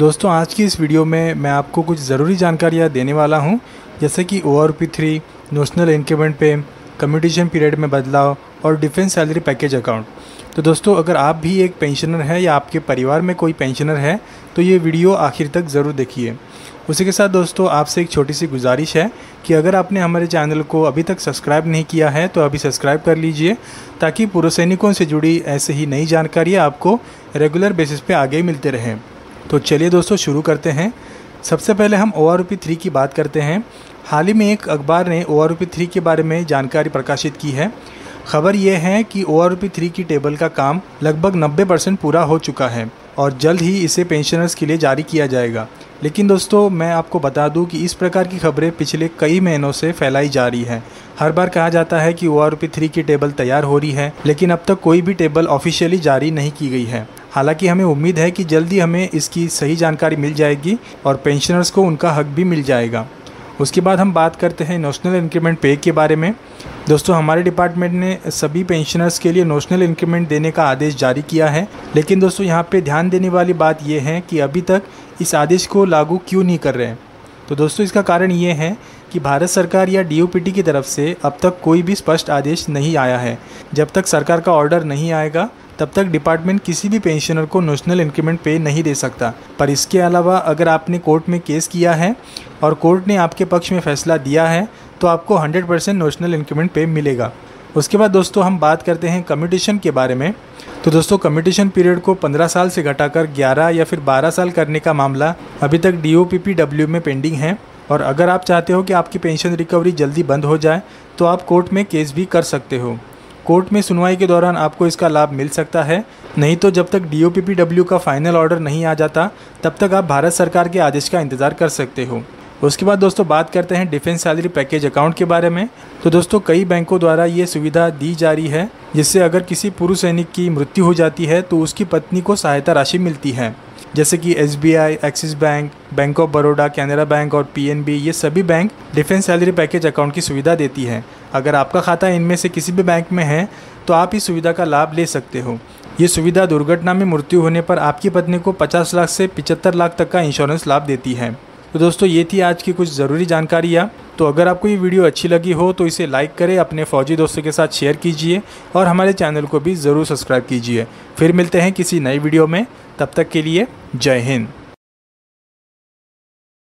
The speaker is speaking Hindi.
दोस्तों, आज की इस वीडियो में मैं आपको कुछ ज़रूरी जानकारियाँ देने वाला हूँ, जैसे कि O R P three national increment पे कम्यूटेशन पीरियड में बदलाव और डिफेंस सैलरी पैकेज अकाउंट तो दोस्तों, अगर आप भी एक पेंशनर हैं या आपके परिवार में कोई पेंशनर है तो ये वीडियो आखिर तक ज़रूर देखिए। उसी के साथ दोस्तों, आपसे एक छोटी सी गुजारिश है कि अगर आपने हमारे चैनल को अभी तक सब्सक्राइब नहीं किया है तो अभी सब्सक्राइब कर लीजिए, ताकि पूर्व सैनिकों से जुड़ी ऐसे ही नई जानकारियाँ आपको रेगुलर बेसिस पे आगे मिलते रहें। तो चलिए दोस्तों, शुरू करते हैं। सबसे पहले हम ओ आर थ्री की बात करते हैं। हाल ही में एक अखबार ने ओ आर थ्री के बारे में जानकारी प्रकाशित की है। खबर यह है कि ओ आर थ्री की टेबल का काम लगभग 90 परसेंट पूरा हो चुका है और जल्द ही इसे पेंशनर्स के लिए जारी किया जाएगा। लेकिन दोस्तों, मैं आपको बता दूँ कि इस प्रकार की खबरें पिछले कई महीनों से फैलाई जा रही हैं। हर बार कहा जाता है कि ओ आर थ्री की टेबल तैयार हो रही है, लेकिन अब तक कोई भी टेबल ऑफिशियली जारी नहीं की गई है। हालाँकि हमें उम्मीद है कि जल्दी हमें इसकी सही जानकारी मिल जाएगी और पेंशनर्स को उनका हक भी मिल जाएगा। उसके बाद हम बात करते हैं नेशनल इंक्रीमेंट पे के बारे में। दोस्तों, हमारे डिपार्टमेंट ने सभी पेंशनर्स के लिए नेशनल इंक्रीमेंट देने का आदेश जारी किया है। लेकिन दोस्तों, यहाँ पे ध्यान देने वाली बात यह है कि अभी तक इस आदेश को लागू क्यों नहीं कर रहे हैं। तो दोस्तों, इसका कारण ये है कि भारत सरकार या डी की तरफ़ से अब तक कोई भी स्पष्ट आदेश नहीं आया है। जब तक सरकार का ऑर्डर नहीं आएगा तब तक डिपार्टमेंट किसी भी पेंशनर को नेशनल इंक्रीमेंट पे नहीं दे सकता। पर इसके अलावा अगर आपने कोर्ट में केस किया है और कोर्ट ने आपके पक्ष में फैसला दिया है तो आपको 100 परसेंट नेशनल इंक्रीमेंट पे मिलेगा। उसके बाद दोस्तों हम बात करते हैं कम्यूटेशन के बारे में। तो दोस्तों कम्यूटेशन पीरियड को 15 साल से घटाकर 11 या फिर 12 साल करने का मामला अभी तक डीओपीपीडब्ल्यू में पेंडिंग है। और अगर आप चाहते हो कि आपकी पेंशन रिकवरी जल्दी बंद हो जाए तो आप कोर्ट में केस भी कर सकते हो। कोर्ट में सुनवाई के दौरान आपको इसका लाभ मिल सकता है। नहीं तो जब तक डीओपीपीडब्ल्यू का फाइनल ऑर्डर नहीं आ जाता, तब तक आप भारत सरकार के आदेश का इंतज़ार कर सकते हो। उसके बाद दोस्तों बात करते हैं डिफेंस सैलरी पैकेज अकाउंट के बारे में। तो दोस्तों, कई बैंकों द्वारा ये सुविधा दी जा रही है, जिससे अगर किसी पुरुष सैनिक की मृत्यु हो जाती है तो उसकी पत्नी को सहायता राशि मिलती है। जैसे कि SBI, Axis bank bank of Baroda, Canara bank और पीएनबी, ये सभी bank defence salary package account की सुविधा देती है। अगर आपका खाता इनमें से किसी भी बैंक में है तो आप इस सुविधा का लाभ ले सकते हो। ये सुविधा दुर्घटना में मृत्यु होने पर आपकी पत्नी को 50 लाख से 75 लाख तक का इंश्योरेंस लाभ देती है। तो दोस्तों, ये थी आज की कुछ ज़रूरी जानकारियाँ। तो अगर आपको ये वीडियो अच्छी लगी हो तो इसे लाइक करें, अपने फौजी दोस्तों के साथ शेयर कीजिए और हमारे चैनल को भी ज़रूर सब्सक्राइब कीजिए। फिर मिलते हैं किसी नई वीडियो में। तब तक के लिए जय हिंद।